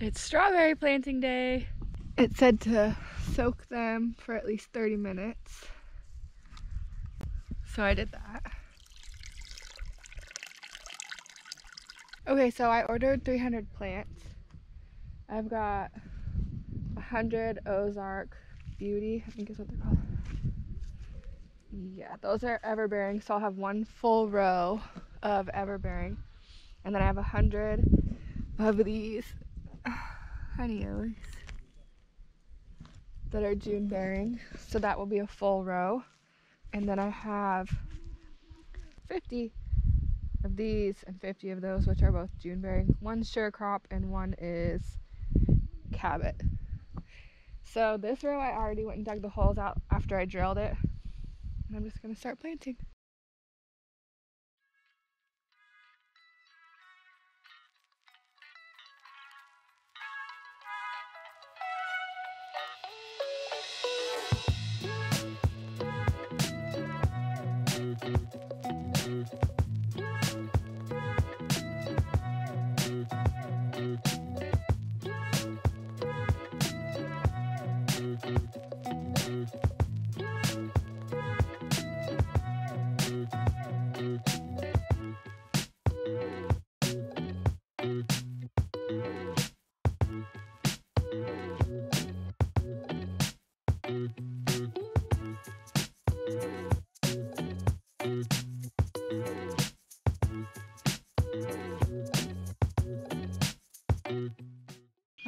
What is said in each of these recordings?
It's strawberry planting day. It said to soak them for at least 30 minutes. So I did that. Okay, so I ordered 300 plants. I've got 100 Ozark Beauty, I think is what they're called. Yeah, those are everbearing, so I'll have one full row of everbearing. And then I have 100 of these Honeoye that are June bearing. So that will be a full row. And then I have 50 of these and 50 of those, which are both June bearing. One sure crop and one is Cabot. So this row I already went and dug the holes out after I drilled it. And I'm just gonna start planting.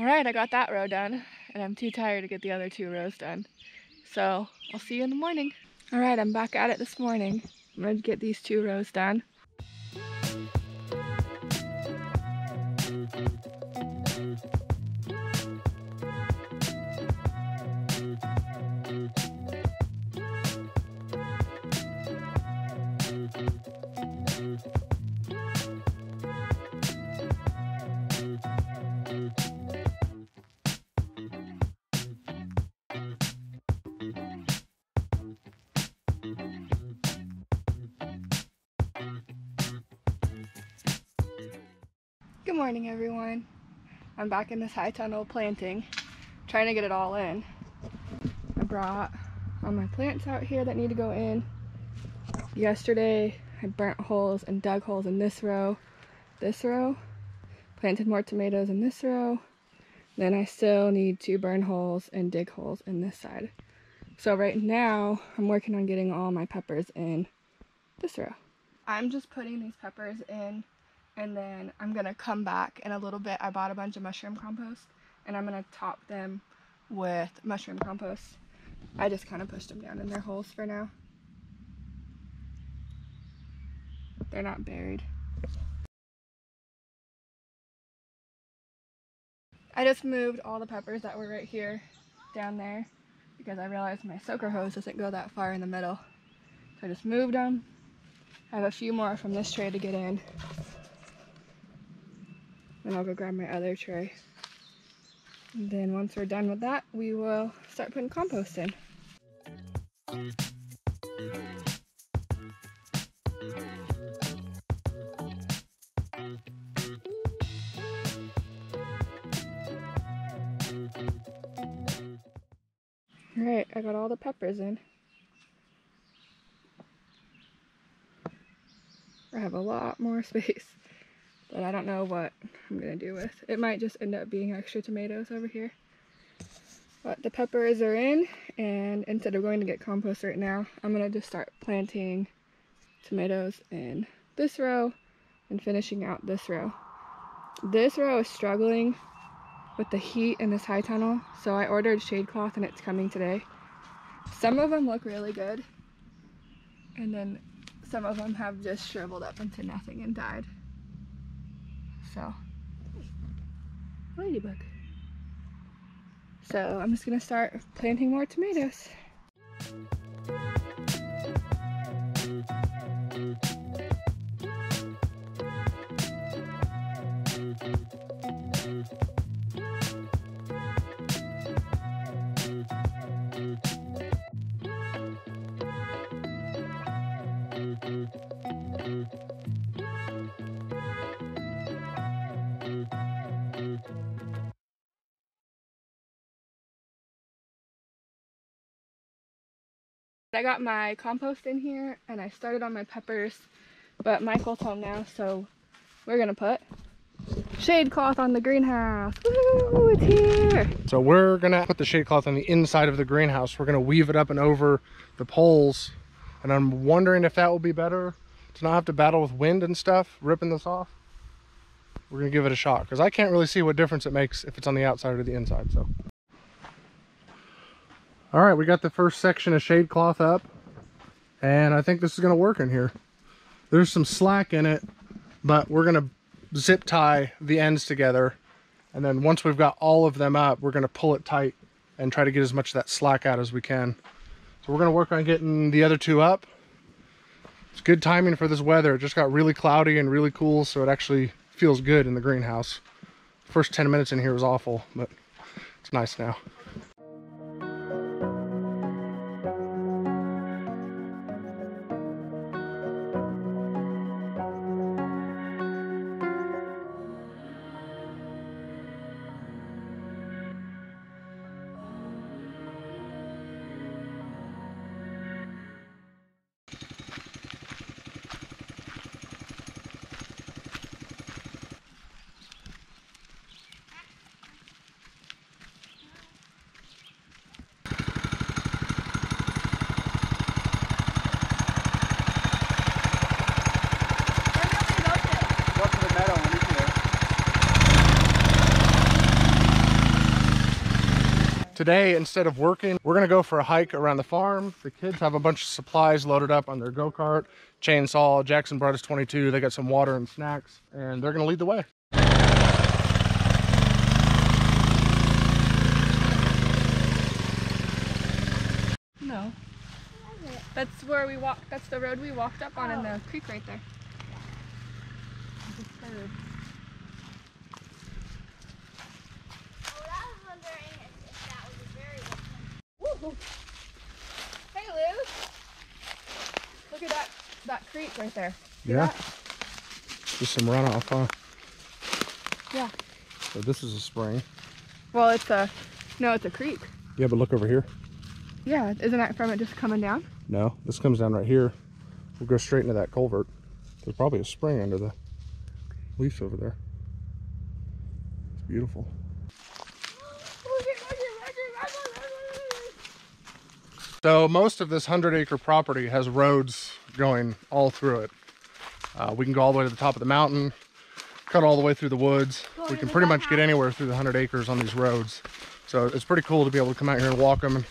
All right, I got that row done and I'm too tired to get the other two rows done. So I'll see you in the morning. All right, I'm back at it this morning. I'm gonna get these two rows done. Morning, everyone. I'm back in this high tunnel planting, trying to get it all in. I brought all my plants out here that need to go in. Yesterday, I burnt holes and dug holes in this row, this row, planted more tomatoes in this row. Then I still need to burn holes and dig holes in this side. So right now, I'm working on getting all my peppers in this row. I'm just putting these peppers in and then I'm gonna come back in a little bit. I bought a bunch of mushroom compost and I'm gonna top them with mushroom compost. I just kind of pushed them down in their holes for now. They're not buried. I just moved all the peppers that were right here down there because I realized my soaker hose doesn't go that far in the middle. So I just moved them. I have a few more from this tray to get in. And I'll go grab my other tray. And then once we're done with that, we will start putting compost in. Alright, I got all the peppers in. I have a lot more space that I don't know what I'm gonna do with. It might just end up being extra tomatoes over here. But the peppers are in and instead of going to get compost right now, I'm gonna just start planting tomatoes in this row and finishing out this row. This row is struggling with the heat in this high tunnel, so I ordered shade cloth and it's coming today. Some of them look really good, and then some of them have just shriveled up into nothing and died. So, ladybug. So I'm just gonna start planting more tomatoes. I got my compost in here and I started on my peppers, but Michael's home now, so we're gonna put shade cloth on the greenhouse. Woo, it's here. So we're gonna put the shade cloth on the inside of the greenhouse. We're gonna weave it up and over the poles. And I'm wondering if that will be better to not have to battle with wind and stuff, ripping this off. We're gonna give it a shot because I can't really see what difference it makes if it's on the outside or the inside, so. All right, we got the first section of shade cloth up and I think this is gonna work in here. There's some slack in it, but we're gonna zip tie the ends together. And then once we've got all of them up, we're gonna pull it tight and try to get as much of that slack out as we can. So we're gonna work on getting the other two up. It's good timing for this weather. It just got really cloudy and really cool, so it actually feels good in the greenhouse. First 10 minutes in here was awful, but it's nice now. Today, instead of working, we're gonna go for a hike around the farm. The kids have a bunch of supplies loaded up on their go-kart, chainsaw. Jackson brought his 22. They got some water and snacks, and they're gonna lead the way. No. That's where we walked, that's the road we walked up on in the creek right there. Well, I was wondering if, if that was a Hey Lou! Look at that, that creek right there. See Yeah. that? Just some runoff, huh? Yeah. So this is a spring. Well, it's a, no, it's a creek. Yeah, but look over here. Yeah, isn't that from it just coming down? No, this comes down right here. We'll go straight into that culvert. There's probably a spring under the leaves over there. It's beautiful. So most of this 100 acre property has roads going all through it. Uh, we can go all the way to the top of the mountain, cut all the way through the woods. We can pretty much get anywhere through the 100 acres on these roads. So it's pretty cool to be able to come out here and walk them and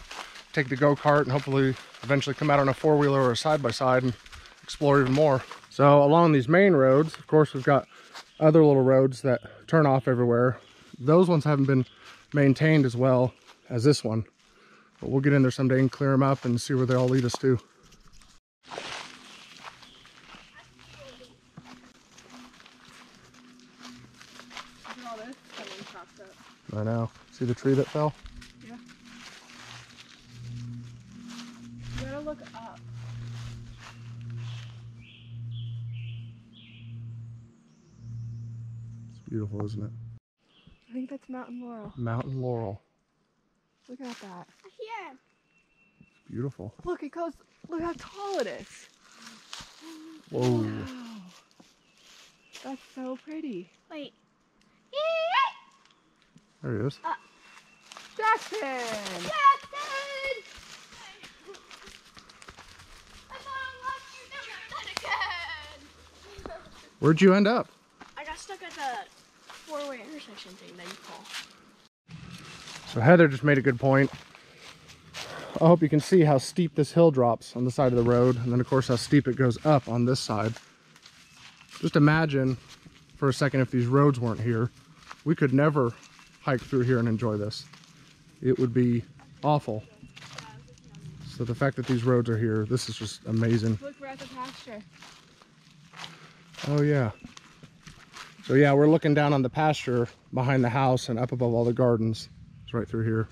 take the go-kart and hopefully eventually come out on a four-wheeler or a side-by-side and explore even more. So along these main roads, of course, we've got other little roads that turn off everywhere. Those ones haven't been maintained as well as this one. But we'll get in there someday and clear them up and see where they all lead us to. Look at all this coming chopped up. I know. See the tree that fell? Yeah. You gotta look up. It's beautiful, isn't it? I think that's Mountain Laurel. Mountain Laurel. Look at that. Here. It's beautiful. Look, it goes, look how tall it is. Whoa. Wow. That's so pretty. Wait. There he is. Uh. Jackson! Jackson! My mom loves you doing that again. Where'd you end up? I got stuck at the four-way intersection thing that you call. So Heather just made a good point. I hope you can see how steep this hill drops on the side of the road, and then of course how steep it goes up on this side. Just imagine for a second if these roads weren't here, we could never hike through here and enjoy this. It would be awful. So the fact that these roads are here, this is just amazing. Look, we're at the pasture. Oh yeah. So yeah, we're looking down on the pasture behind the house and up above all the gardens. It's right through here.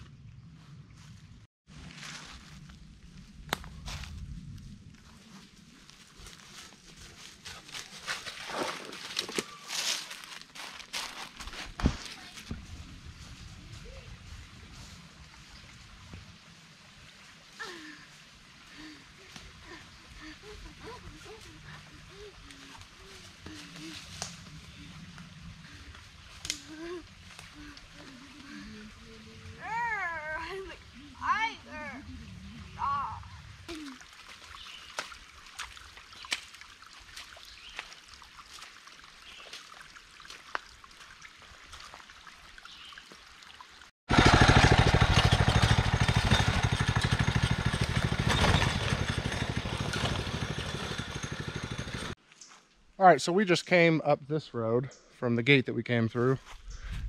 All right, so we just came up this road from the gate that we came through.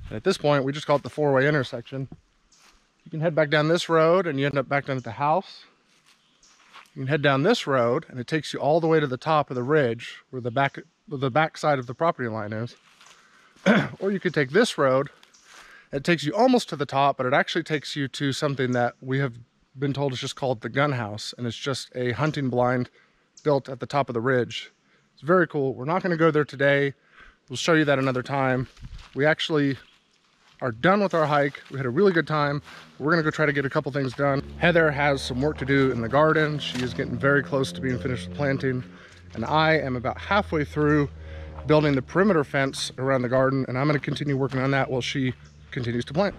And at this point, we just call it the four-way intersection. You can head back down this road and you end up back down at the house. You can head down this road and it takes you all the way to the top of the ridge where the back where the back side of the property line is. or you could take this road. It takes you almost to the top, but it actually takes you to something that we have been told is just called the gun house and it's just a hunting blind built at the top of the ridge. It's very cool. We're not going to go there today. We'll show you that another time. We actually are done with our hike. We had a really good time. We're gonna go try to get a couple things done. Heather has some work to do in the garden. She is getting very close to being finished with planting. And I am about halfway through building the perimeter fence around the garden. And I'm gonna continue working on that while she continues to plant.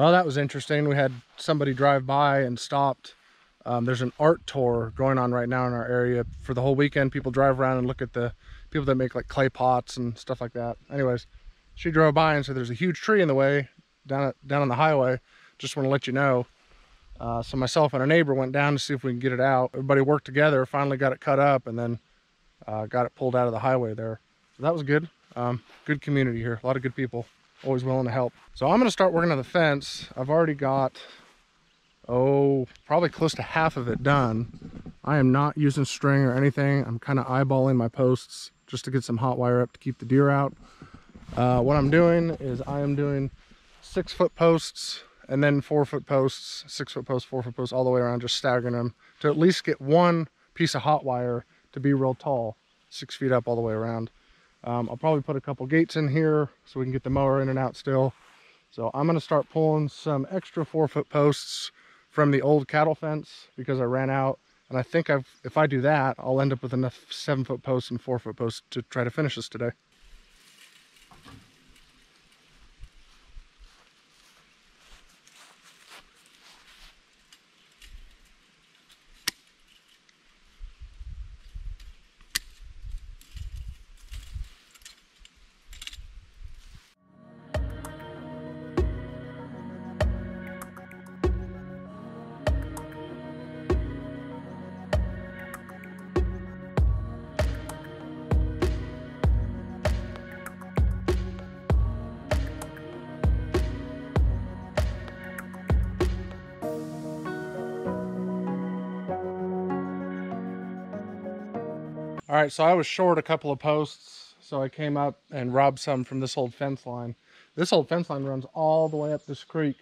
Well, that was interesting. We had somebody drive by and stopped. Um, there's an art tour going on right now in our area for the whole weekend. People drive around and look at the people that make like clay pots and stuff like that. Anyways, she drove by and said there's a huge tree in the way down down on the highway. Just want to let you know. Uh, so myself and a neighbor went down to see if we can get it out. Everybody worked together, finally got it cut up, and then uh, got it pulled out of the highway there. So that was good. Um, good community here. A lot of good people always willing to help. So I'm gonna start working on the fence. I've already got, oh, probably close to half of it done. I am not using string or anything. I'm kind of eyeballing my posts just to get some hot wire up to keep the deer out. Uh, what I'm doing is I am doing six foot posts and then four foot posts, six foot posts, four foot posts, all the way around, just staggering them to at least get one piece of hot wire to be real tall, six feet up all the way around. Um, I'll probably put a couple gates in here so we can get the mower in and out still. So I'm gonna start pulling some extra four foot posts from the old cattle fence because I ran out. And I think I've, if I do that, I'll end up with enough seven foot posts and four foot posts to try to finish this today. All right, so I was short a couple of posts, so I came up and robbed some from this old fence line. This old fence line runs all the way up this creek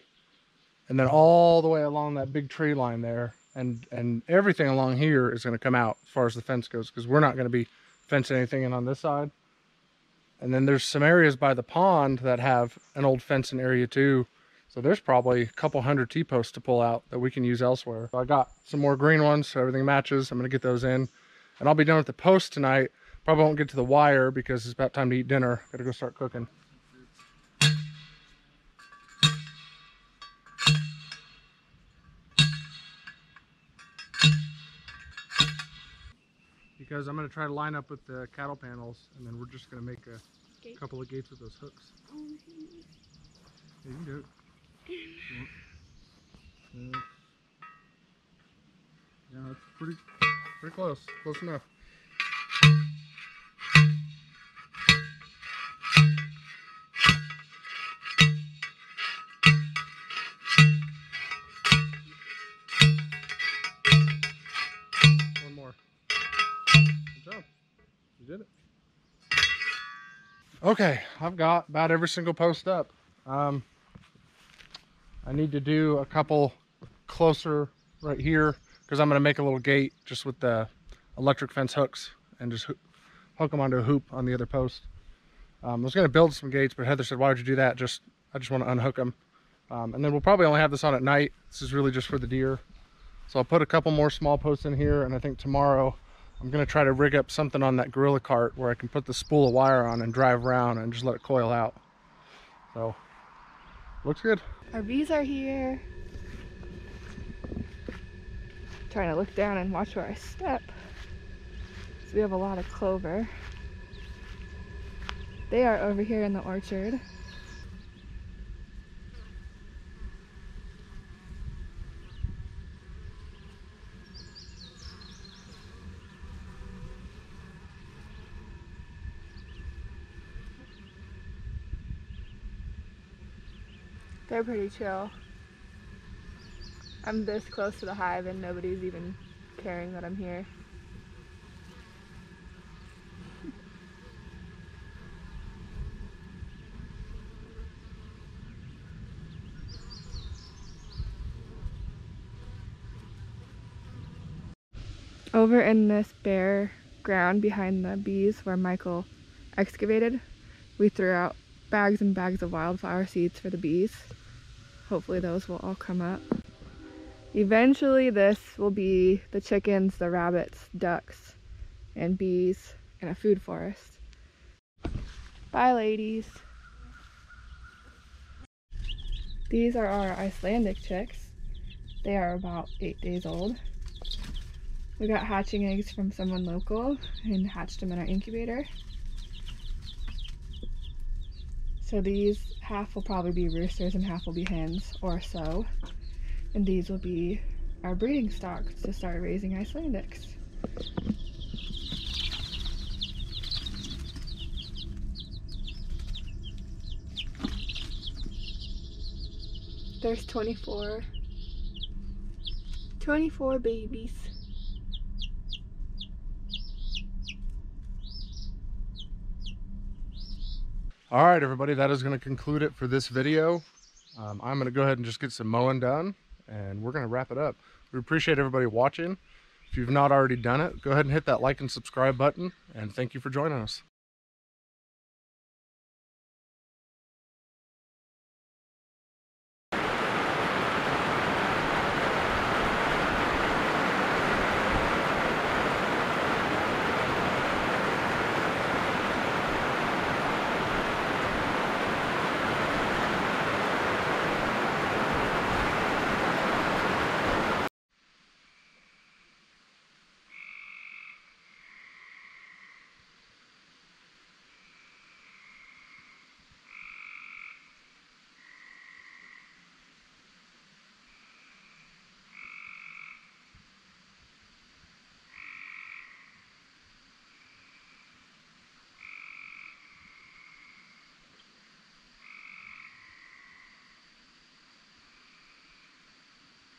and then all the way along that big tree line there. And, and everything along here is gonna come out as far as the fence goes because we're not gonna be fencing anything in on this side. And then there's some areas by the pond that have an old fencing area too. So there's probably a couple hundred T-posts to pull out that we can use elsewhere. So I got some more green ones so everything matches. I'm gonna get those in and I'll be done with the post tonight. Probably won't get to the wire because it's about time to eat dinner. Gotta go start cooking. Because I'm gonna try to line up with the cattle panels and then we're just gonna make a Gate. couple of gates with those hooks. Yeah, you can do it. Yeah. Yeah, it's pretty pretty close. Close enough. One more. Good job. You did it. Okay, I've got about every single post up. Um, I need to do a couple closer right here because I'm going to make a little gate just with the electric fence hooks and just hoo- hook them onto a hoop on the other post. Um, I was going to build some gates, but Heather said, why would you do that? Just, I just want to unhook them. Um, and then we'll probably only have this on at night. This is really just for the deer. So I'll put a couple more small posts in here and I think tomorrow I'm gonna try to rig up something on that gorilla cart where I can put the spool of wire on and drive around and just let it coil out. So, looks good. Our bees are here. Trying to look down and watch where I step. So we have a lot of clover. They are over here in the orchard. They're pretty chill. I'm this close to the hive and nobody's even caring that I'm here. Over in this bare ground behind the bees where Michael excavated, we threw out bags and bags of wildflower seeds for the bees. Hopefully those will all come up. Eventually this will be the chickens, the rabbits, ducks, and bees, and a food forest. Bye ladies. These are our Icelandic chicks. They are about eight days old. We got hatching eggs from someone local and hatched them in our incubator. So these half will probably be roosters and half will be hens or so. And these will be our breeding stock to start raising Icelandics. There's 24 24 babies. All right, everybody, that is going to conclude it for this video. Um, I'm going to go ahead and just get some mowing done, and we're going to wrap it up. We appreciate everybody watching. If you've not already done it, go ahead and hit that like and subscribe button, and thank you for joining us.